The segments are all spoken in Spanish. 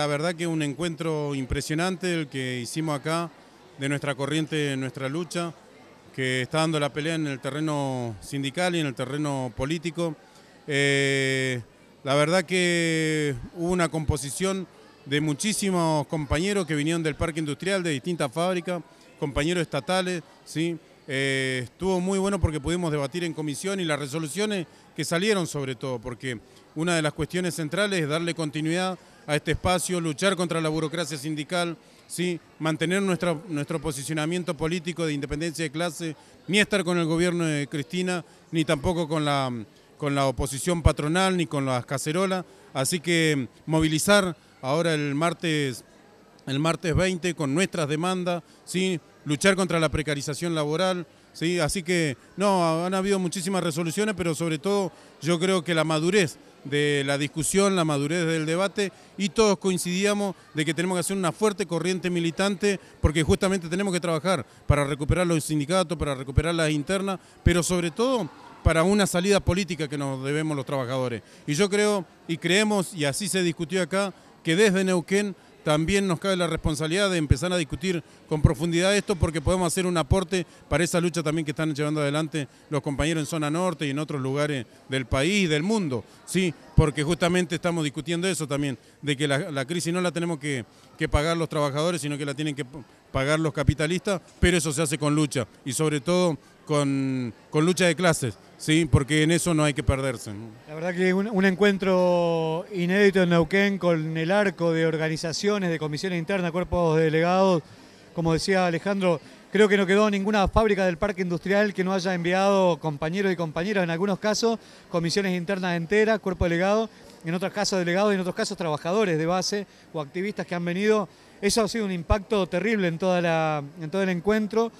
La verdad que un encuentro impresionante el que hicimos acá de nuestra corriente, nuestra lucha, que está dando la pelea en el terreno sindical y en el terreno político. Eh, la verdad que hubo una composición de muchísimos compañeros que vinieron del parque industrial, de distintas fábricas, compañeros estatales, ¿sí? Eh, estuvo muy bueno porque pudimos debatir en comisión y las resoluciones que salieron sobre todo, porque una de las cuestiones centrales es darle continuidad a este espacio, luchar contra la burocracia sindical, ¿sí? mantener nuestro, nuestro posicionamiento político de independencia de clase, ni estar con el gobierno de Cristina, ni tampoco con la, con la oposición patronal, ni con las cacerolas. Así que movilizar ahora el martes, el martes 20 con nuestras demandas, ¿sí? luchar contra la precarización laboral, ¿sí? así que no, han habido muchísimas resoluciones, pero sobre todo yo creo que la madurez de la discusión, la madurez del debate y todos coincidíamos de que tenemos que hacer una fuerte corriente militante porque justamente tenemos que trabajar para recuperar los sindicatos, para recuperar las internas, pero sobre todo para una salida política que nos debemos los trabajadores. Y yo creo y creemos, y así se discutió acá, que desde Neuquén también nos cabe la responsabilidad de empezar a discutir con profundidad esto porque podemos hacer un aporte para esa lucha también que están llevando adelante los compañeros en zona norte y en otros lugares del país y del mundo, sí, porque justamente estamos discutiendo eso también, de que la, crisis no la tenemos que, que pagar los trabajadores, sino que la tienen que pagar los capitalistas, pero eso se hace con lucha y sobre todo con, con lucha de clases. Sí, porque en eso no hay que perderse. La verdad que un, encuentro inédito en Neuquén con el arco de organizaciones, de comisiones internas, cuerpos de delegados. Como decía Alejandro, creo que no quedó ninguna fábrica del parque industrial que no haya enviado compañeros y compañeras, en algunos casos comisiones internas enteras, cuerpo delegado, en otros casos delegados y en otros casos trabajadores de base o activistas que han venido. Eso ha sido un impacto terrible en, toda la, en todo el encuentro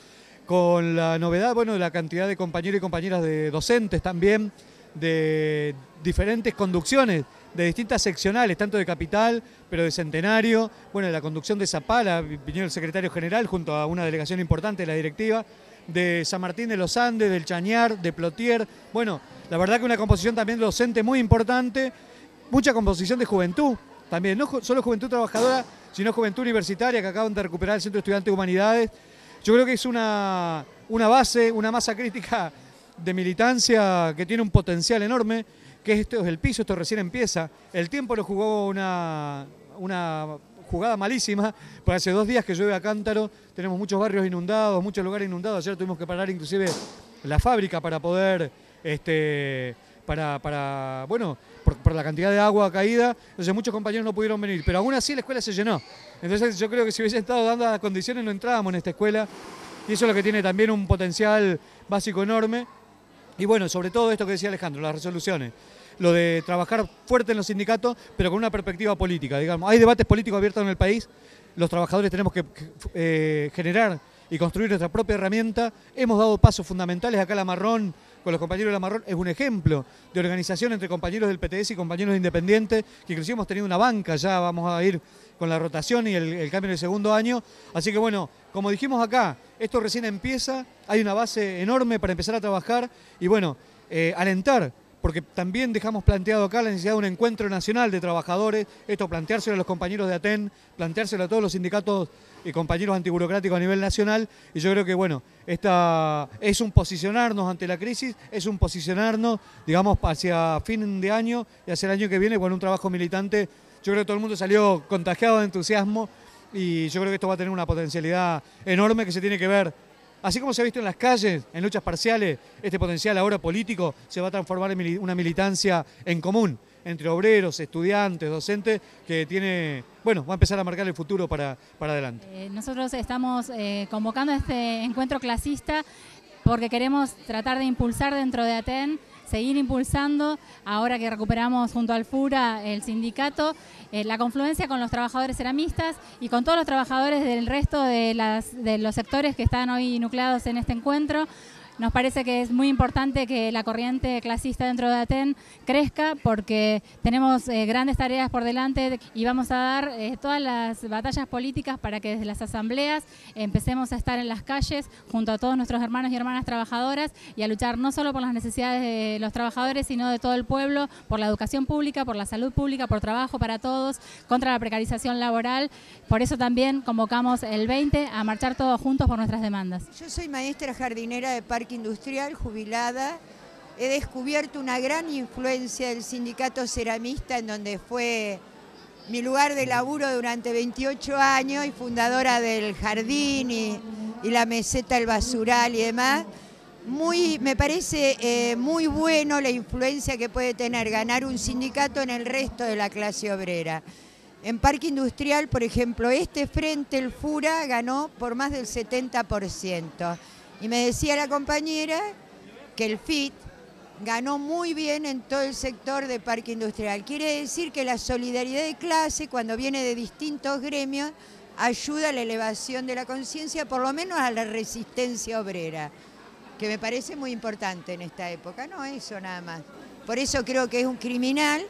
con la novedad, bueno, de la cantidad de compañeros y compañeras de docentes también, de diferentes conducciones, de distintas seccionales, tanto de Capital, pero de Centenario, bueno, de la conducción de Zapala, vino el secretario general junto a una delegación importante de la directiva, de San Martín de los Andes, del Chañar, de Plotier, bueno, la verdad que una composición también docente muy importante, mucha composición de juventud, también, no solo juventud trabajadora, sino juventud universitaria que acaban de recuperar el Centro de Estudiantes de Humanidades, yo creo que es una, una base, una masa crítica de militancia que tiene un potencial enorme, que esto es el piso, esto recién empieza. El tiempo lo jugó una, una jugada malísima, porque hace dos días que llueve a cántaro, tenemos muchos barrios inundados, muchos lugares inundados, ayer tuvimos que parar inclusive la fábrica para poder, este, para, para bueno, por, la cantidad de agua caída, entonces muchos compañeros no pudieron venir, pero aún así la escuela se llenó. Entonces yo creo que si hubiese estado dando las condiciones no entrábamos en esta escuela y eso es lo que tiene también un potencial básico enorme. Y bueno, sobre todo esto que decía Alejandro, las resoluciones lo de trabajar fuerte en los sindicatos, pero con una perspectiva política. Digamos, hay debates políticos abiertos en el país, los trabajadores tenemos que eh, generar y construir nuestra propia herramienta. Hemos dado pasos fundamentales, acá la Marrón con los compañeros de la Marrón es un ejemplo de organización entre compañeros del PTS y compañeros de Independiente, que inclusive hemos tenido una banca, ya vamos a ir con la rotación y el, cambio en el segundo año. Así que bueno, como dijimos acá, esto recién empieza, hay una base enorme para empezar a trabajar y bueno, eh, alentar porque también dejamos planteado acá la necesidad de un encuentro nacional de trabajadores, esto planteárselo a los compañeros de ATEN, planteárselo a todos los sindicatos y compañeros antiburocráticos a nivel nacional, y yo creo que, bueno, esta es un posicionarnos ante la crisis, es un posicionarnos, digamos, hacia fin de año y hacia el año que viene con un trabajo militante. Yo creo que todo el mundo salió contagiado de entusiasmo y yo creo que esto va a tener una potencialidad enorme que se tiene que ver Así como se ha visto en las calles, en luchas parciales, este potencial ahora político se va a transformar en una militancia en común entre obreros, estudiantes, docentes, que tiene, bueno, va a empezar a marcar el futuro para, para adelante. Eh, nosotros estamos eh, convocando este encuentro clasista porque queremos tratar de impulsar dentro de ATEN seguir impulsando, ahora que recuperamos junto al FURA el sindicato, eh, la confluencia con los trabajadores ceramistas y con todos los trabajadores del resto de, los sectores que están hoy nucleados en este encuentro Nos parece que es muy importante que la corriente clasista dentro de ATEN crezca porque tenemos eh, grandes tareas por delante y vamos a dar eh, todas las batallas políticas para que desde las asambleas empecemos a estar en las calles junto a todos nuestros hermanos y hermanas trabajadoras y a luchar no solo por las necesidades de los trabajadores, sino de todo el pueblo, por la educación pública, por la salud pública, por trabajo para todos, contra la precarización laboral. Por eso también convocamos el 20 a marchar todos juntos por nuestras demandas. Yo soy maestra jardinera de Parque Industrial, jubilada. He descubierto una gran influencia del sindicato ceramista en donde fue mi lugar de laburo durante 28 años y fundadora del jardín y, la meseta El Basural y demás. Muy, me parece eh, muy bueno la influencia que puede tener ganar un sindicato en el resto de la clase obrera. En Parque Industrial, por ejemplo, este frente, el FURA, ganó por más del 70%. Y me decía la compañera que el FIT ganó muy bien en todo el sector de parque industrial. Quiere decir que la solidaridad de clase, cuando viene de distintos gremios, ayuda a la elevación de la conciencia, por lo menos a la resistencia obrera, que me parece muy importante en esta época, no eso nada más. Por eso creo que es un criminal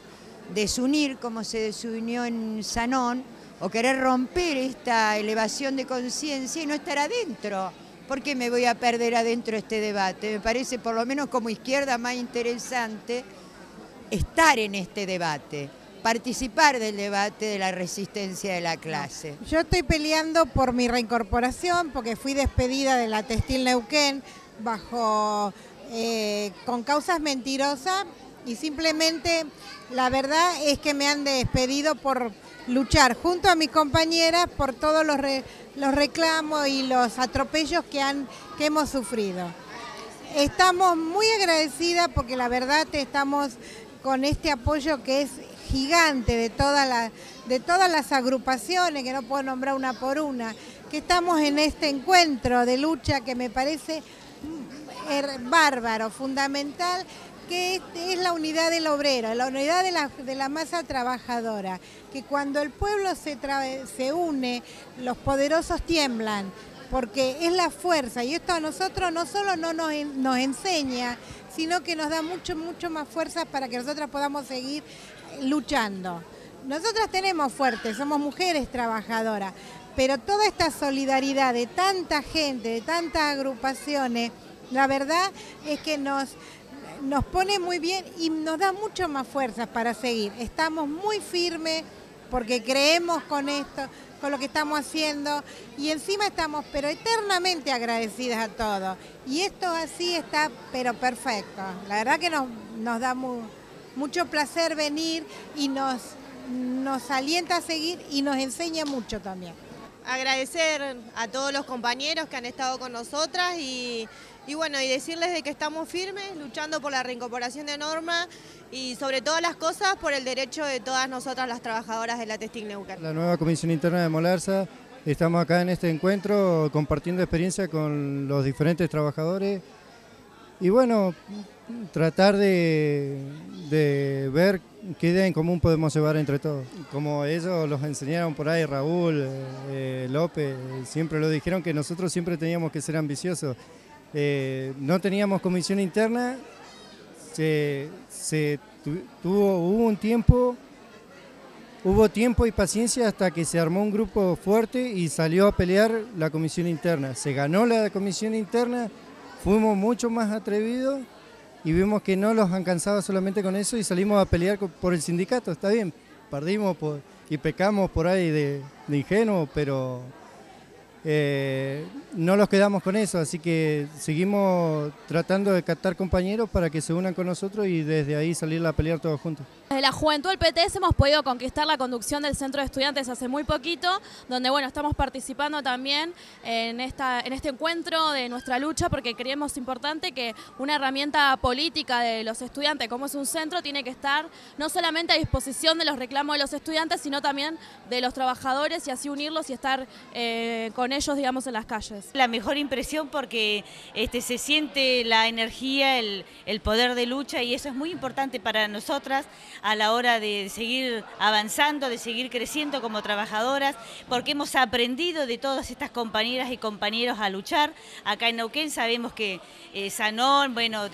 desunir, como se desunió en Sanón, o querer romper esta elevación de conciencia y no estar adentro ¿por qué me voy a perder adentro de este debate? Me parece, por lo menos como izquierda, más interesante estar en este debate, participar del debate de la resistencia de la clase. Yo estoy peleando por mi reincorporación porque fui despedida de la Textil Neuquén bajo eh, con causas mentirosas y simplemente la verdad es que me han despedido por luchar junto a mis compañeras por todos los, los reclamos y los atropellos que, han, que hemos sufrido. Estamos muy agradecidas porque la verdad estamos con este apoyo que es gigante de, todas de todas las agrupaciones, que no puedo nombrar una por una, que estamos en este encuentro de lucha que me parece mm, bárbaro, fundamental que es la unidad del obrero, la unidad de la, de la masa trabajadora, que cuando el pueblo se, se une, los poderosos tiemblan, porque es la fuerza y esto a nosotros no solo no nos, nos enseña, sino que nos da mucho, mucho más fuerza para que nosotras podamos seguir luchando. Nosotras tenemos fuerte, somos mujeres trabajadoras, pero toda esta solidaridad de tanta gente, de tantas agrupaciones, la verdad es que nos, nos pone muy bien y nos da mucho más fuerzas para seguir. Estamos muy firmes porque creemos con esto, con lo que estamos haciendo y encima estamos pero eternamente agradecidas a todos. Y esto así está pero perfecto. La verdad que nos, nos da mucho placer venir y nos, nos alienta a seguir y nos enseña mucho también. Agradecer a todos los compañeros que han estado con nosotras y y bueno, y decirles de que estamos firmes, luchando por la reincorporación de Norma y sobre todas las cosas por el derecho de todas nosotras las trabajadoras de la Testing Neuquén. La nueva Comisión Interna de Molarsa, estamos acá en este encuentro compartiendo experiencia con los diferentes trabajadores y bueno, tratar de, ver qué idea en común podemos llevar entre todos. Como ellos los enseñaron por ahí, Raúl, eh, López, siempre lo dijeron que nosotros siempre teníamos que ser ambiciosos eh, no teníamos comisión interna, se, tuvo, hubo un tiempo, hubo tiempo y paciencia hasta que se armó un grupo fuerte y salió a pelear la comisión interna. Se ganó la comisión interna, fuimos mucho más atrevidos y vimos que no los alcanzaba solamente con eso y salimos a pelear por el sindicato. Está bien, perdimos y pecamos por ahí de, de ingenuo, pero eh, no los quedamos con eso, así que seguimos tratando de captar compañeros para que se unan con nosotros y desde ahí salir a pelear todos juntos. Desde la juventud del PTS hemos podido conquistar la conducción del centro de estudiantes hace muy poquito, donde bueno, estamos participando también en, esta, en este encuentro de nuestra lucha porque creemos importante que una herramienta política de los estudiantes como es un centro tiene que estar no solamente a disposición de los reclamos de los estudiantes, sino también de los trabajadores y así unirlos y estar eh, con ellos, digamos, en las calles. La mejor impresión porque este, se siente la energía, el, el poder de lucha y eso es muy importante para nosotras a la hora de seguir avanzando, de seguir creciendo como trabajadoras, porque hemos aprendido de todas estas compañeras y compañeros a luchar. Acá en Neuquén sabemos que eh, Sanón, bueno,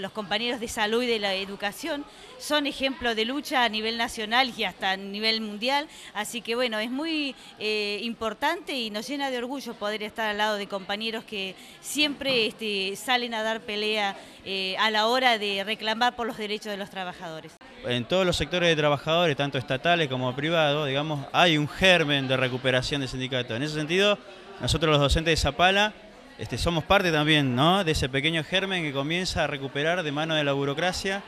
los, compañeros de salud y de la educación son ejemplos de lucha a nivel nacional y hasta a nivel mundial, así que bueno, es muy eh, importante y nos llena de orgullo poder estar al lado de compañeros que siempre este, salen a dar pelea eh, a la hora de reclamar por los derechos de los trabajadores. En todos los sectores de trabajadores, tanto estatales como privados, digamos, hay un germen de recuperación del sindicato. En ese sentido, nosotros los docentes de Zapala este, somos parte también ¿no? de ese pequeño germen que comienza a recuperar de mano de la burocracia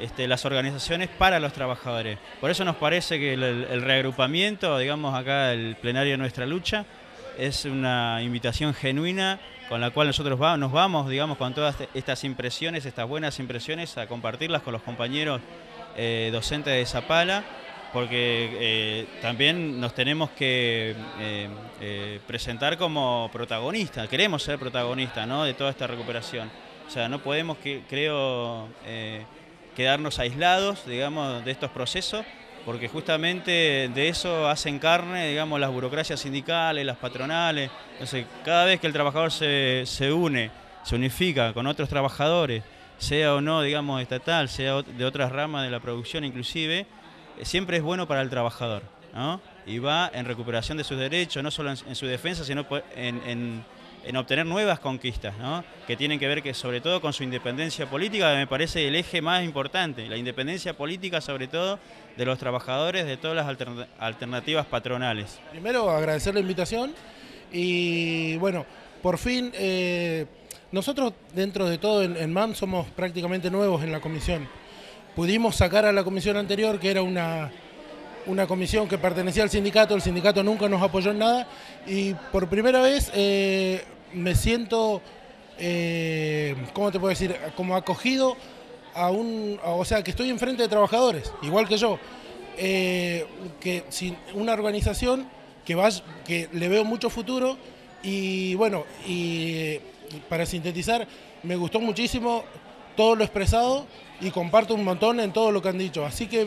este, las organizaciones para los trabajadores. Por eso nos parece que el, reagrupamiento, digamos acá el plenario de nuestra lucha, es una invitación genuina con la cual nosotros nos vamos, digamos, con todas estas impresiones, estas buenas impresiones, a compartirlas con los compañeros eh, docentes de Zapala, porque eh, también nos tenemos que eh, presentar como protagonistas, queremos ser protagonistas de toda esta recuperación. O sea, no podemos, creo, quedarnos aislados, digamos, de estos procesos, porque justamente de eso hacen carne, digamos, las burocracias sindicales, las patronales. Entonces, cada vez que el trabajador se, une, se unifica con otros trabajadores, sea o no, digamos, estatal, sea de otras ramas de la producción inclusive, eh, siempre es bueno para el trabajador, ¿no? Y va en recuperación de sus derechos, no solo en, su defensa, sino en en obtener nuevas conquistas, ¿no? que tienen que ver que sobre todo con su independencia política, me parece el eje más importante, la independencia política sobre todo de los trabajadores de todas las alternativas patronales. Primero agradecer la invitación y bueno, por fin eh, nosotros dentro de todo en, en MAM somos prácticamente nuevos en la comisión. Pudimos sacar a la comisión anterior que era una una comisión que pertenecía al sindicato, el sindicato nunca nos apoyó en nada y por primera vez eh, me siento, eh, ¿cómo te puedo decir?, como acogido a un, o sea, que estoy enfrente de trabajadores, igual que yo, eh, que sin una organización que, va, que le veo mucho futuro y bueno, y para sintetizar, me gustó muchísimo todo lo expresado y comparto un montón en todo lo que han dicho, así que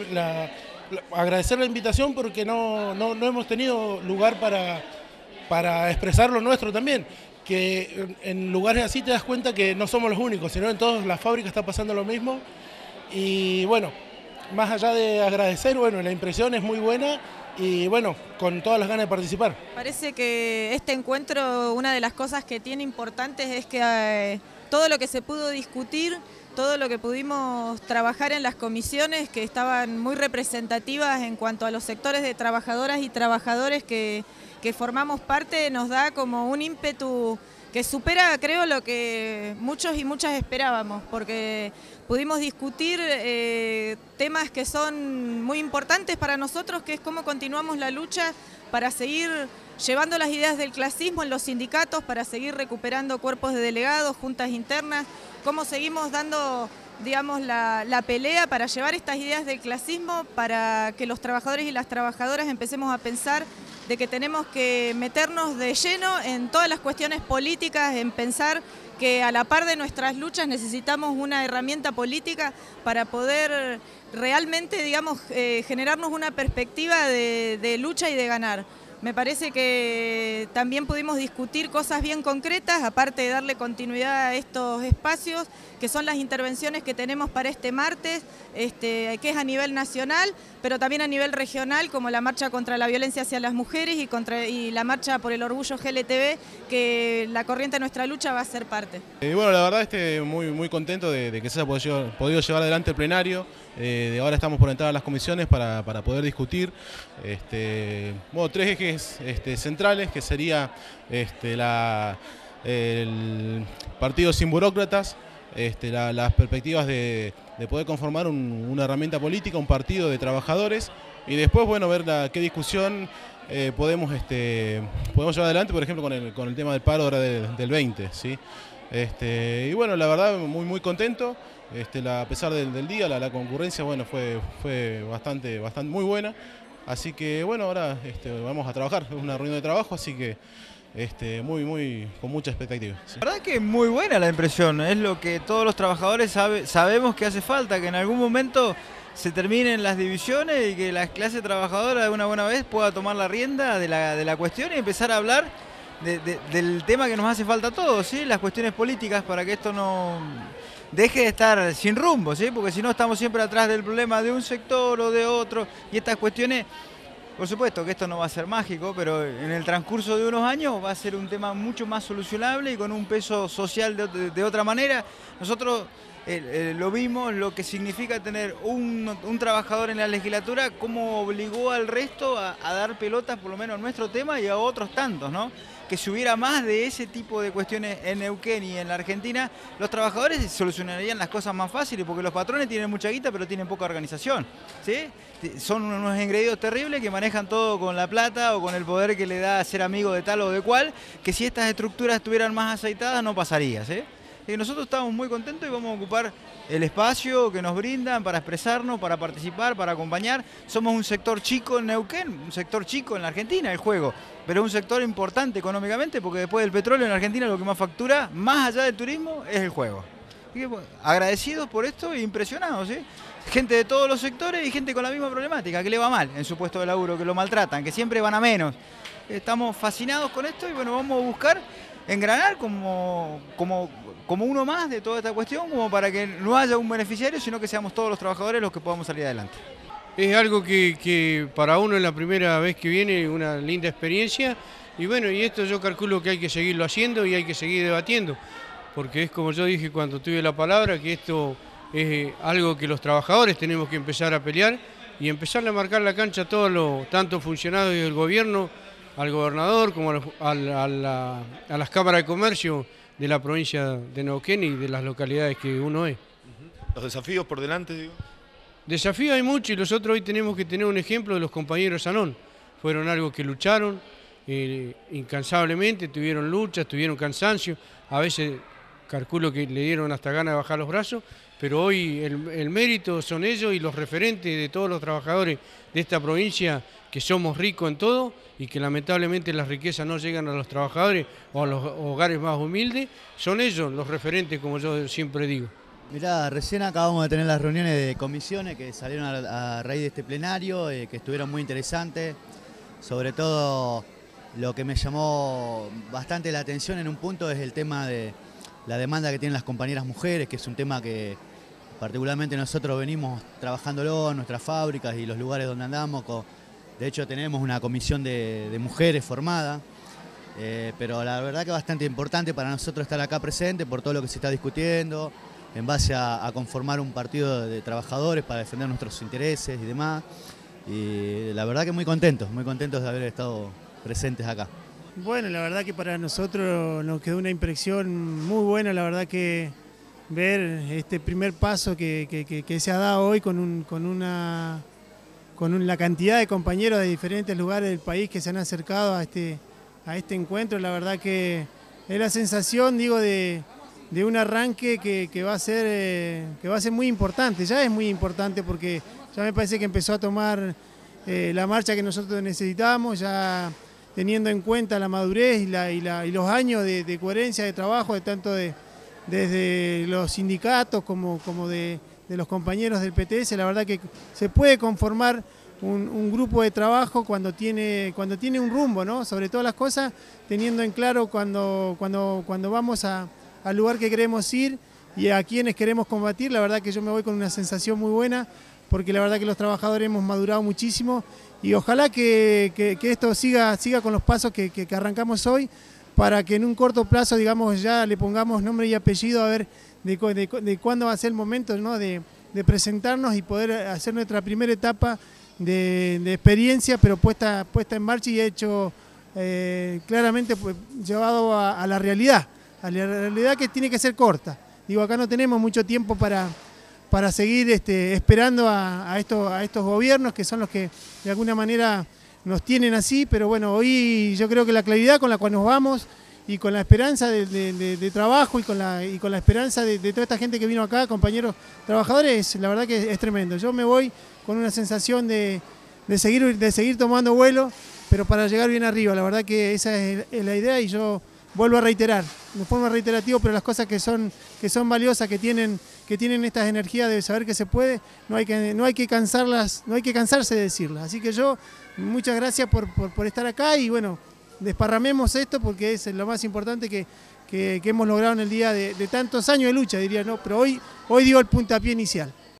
agradecer la invitación porque no, no, hemos tenido lugar para, para expresar lo nuestro también. Que en lugares así te das cuenta que no somos los únicos, sino en todas las fábricas está pasando lo mismo. Y bueno, más allá de agradecer, bueno, la impresión es muy buena y bueno, con todas las ganas de participar. Parece que este encuentro, una de las cosas que tiene importantes es que eh, todo lo que se pudo discutir todo lo que pudimos trabajar en las comisiones que estaban muy representativas en cuanto a los sectores de trabajadoras y trabajadores que, formamos parte nos da como un ímpetu que supera, creo, lo que muchos y muchas esperábamos, porque pudimos discutir eh, temas que son muy importantes para nosotros, que es cómo continuamos la lucha para seguir llevando las ideas del clasismo en los sindicatos, para seguir recuperando cuerpos de delegados, juntas internas, cómo seguimos dando digamos, la, pelea para llevar estas ideas del clasismo, para que los trabajadores y las trabajadoras empecemos a pensar de que tenemos que meternos de lleno en todas las cuestiones políticas, en pensar que a la par de nuestras luchas necesitamos una herramienta política para poder realmente, digamos, eh, generarnos una perspectiva de lucha y de ganar. Me parece que también pudimos discutir cosas bien concretas, aparte de darle continuidad a estos espacios, que son las intervenciones que tenemos para este martes, este, que es a nivel nacional, pero también a nivel regional, como la marcha contra la violencia hacia las mujeres y, contra, y la marcha por el orgullo GLTV, que la corriente de nuestra lucha va a ser parte. Eh, bueno, la verdad estoy muy, muy contento de, que se haya podido, llevar adelante el plenario. Eh, ahora estamos por entrar a las comisiones para, poder discutir este, bueno, tres ejes este, centrales, que sería este, la, el partido sin burócratas, este, las perspectivas de, poder conformar una herramienta política, un partido de trabajadores y después, bueno, ver la, qué discusión eh, podemos, podemos llevar adelante, por ejemplo, con el, con el tema del paro ahora del 20. ¿sí? Y bueno, la verdad, muy, muy contento. A pesar del, día, la, concurrencia bueno, fue, fue bastante, bastante muy buena. Así que bueno, ahora este, vamos a trabajar, es una reunión de trabajo, así que este, muy, muy, con mucha expectativa. La verdad que es muy buena la impresión, es lo que todos los trabajadores sabemos que hace falta, que en algún momento se terminen las divisiones y que la clase trabajadora de una buena vez pueda tomar la rienda de la, de la cuestión y empezar a hablar del tema que nos hace falta a todos, ¿sí? las cuestiones políticas para que esto no deje de estar sin rumbo, ¿sí? porque si no estamos siempre atrás del problema de un sector o de otro y estas cuestiones por supuesto que esto no va a ser mágico, pero en el transcurso de unos años va a ser un tema mucho más solucionable y con un peso social de, otra manera. Nosotros lo vimos, lo que significa tener un, trabajador en la legislatura, cómo obligó al resto a, dar pelotas, por lo menos a nuestro tema y a otros tantos, ¿no? Que si hubiera más de ese tipo de cuestiones en Neuquén y en la Argentina, los trabajadores solucionarían las cosas más fáciles, porque los patrones tienen mucha guita, pero tienen poca organización. ¿sí? Son unos engreídos terribles que manejan todo con la plata o con el poder que le da ser amigo de tal o de cual, que si estas estructuras estuvieran más aceitadas no pasaría. ¿sí? Nosotros estamos muy contentos y vamos a ocupar el espacio que nos brindan para expresarnos, para participar, para acompañar. Somos un sector chico en Neuquén, un sector chico en la Argentina, el juego, pero un sector importante económicamente porque después del petróleo en Argentina lo que más factura, más allá del turismo, es el juego. agradecidos por esto e impresionados. Gente de todos los sectores y gente con la misma problemática, que le va mal en su puesto de laburo, que lo maltratan, que siempre van a menos. Estamos fascinados con esto y bueno, vamos a buscar engranar como, como, como uno más de toda esta cuestión, como para que no haya un beneficiario, sino que seamos todos los trabajadores los que podamos salir adelante. Es algo que, para uno es la primera vez que viene, una linda experiencia, y bueno, y esto yo calculo que hay que seguirlo haciendo y hay que seguir debatiendo, porque es como yo dije cuando tuve la palabra, que esto es algo que los trabajadores tenemos que empezar a pelear y empezar a marcar la cancha a todos los, tanto funcionarios del gobierno, al gobernador como a, las cámaras de comercio de la provincia de Neuquén y de las localidades que uno es. ¿Los desafíos por delante, digo? Desafíos hay muchos y nosotros hoy tenemos que tener un ejemplo de los compañeros Sanón. Fueron algo que lucharon eh, incansablemente, tuvieron luchas, tuvieron cansancio, a veces calculo que le dieron hasta ganas de bajar los brazos, pero hoy el, mérito son ellos y los referentes de todos los trabajadores de esta provincia que somos ricos en todo y que lamentablemente las riquezas no llegan a los trabajadores o a los hogares más humildes, son ellos los referentes, como yo siempre digo. Mirá, recién acabamos de tener las reuniones de comisiones que salieron a, raíz de este plenario, eh, que estuvieron muy interesantes, sobre todo lo que me llamó bastante la atención en un punto es el tema de la demanda que tienen las compañeras mujeres, que es un tema que Particularmente nosotros venimos trabajándolo en nuestras fábricas y los lugares donde andamos. De hecho tenemos una comisión de, mujeres formada, eh, pero la verdad que es bastante importante para nosotros estar acá presente por todo lo que se está discutiendo, en base a, conformar un partido de trabajadores para defender nuestros intereses y demás. Y la verdad que muy contentos, muy contentos de haber estado presentes acá. Bueno, la verdad que para nosotros nos quedó una impresión muy buena, la verdad que ver este primer paso que, se ha dado hoy con, un, con, una, con la cantidad de compañeros de diferentes lugares del país que se han acercado a este, a este encuentro. La verdad que es la sensación, digo, de, un arranque que, va a ser, eh, que va a ser muy importante. Ya es muy importante porque ya me parece que empezó a tomar eh, la marcha que nosotros necesitábamos, ya teniendo en cuenta la madurez y, la, y, los años de, de coherencia de trabajo de tanto de desde los sindicatos como, como de, los compañeros del PTS, la verdad que se puede conformar un, grupo de trabajo cuando tiene, cuando tiene un rumbo, ¿no? Sobre todas las cosas, teniendo en claro cuando, cuando, cuando vamos al lugar que queremos ir y a quienes queremos combatir, la verdad que yo me voy con una sensación muy buena, porque la verdad que los trabajadores hemos madurado muchísimo y ojalá que, esto siga, siga con los pasos que, que arrancamos hoy, para que en un corto plazo, digamos, ya le pongamos nombre y apellido a ver de, cuándo va a ser el momento ¿no? de, presentarnos y poder hacer nuestra primera etapa de, experiencia, pero puesta, puesta en marcha y hecho eh, claramente pues, llevado a, la realidad, a la realidad que tiene que ser corta. Digo, acá no tenemos mucho tiempo para, para seguir este, esperando a, a, a estos gobiernos que son los que de alguna manera nos tienen así, pero bueno, hoy yo creo que la claridad con la cual nos vamos y con la esperanza de, trabajo y con la, esperanza de, toda esta gente que vino acá, compañeros trabajadores, la verdad que es, tremendo. Yo me voy con una sensación de, seguir, de seguir tomando vuelo, pero para llegar bien arriba, la verdad que esa es, la idea y yo vuelvo a reiterar, de forma reiterativa, pero las cosas que son, que son valiosas, que tienen, que tienen estas energías de saber que se puede, no hay que, no hay que cansarlas, no hay que cansarse de decirlas. Así que yo, muchas gracias por, por- estar acá y bueno, desparramemos esto porque es lo más importante que, que- que hemos logrado en el día de, de tantos años de lucha, diría, ¿no? Pero hoy, hoy dio el puntapié inicial.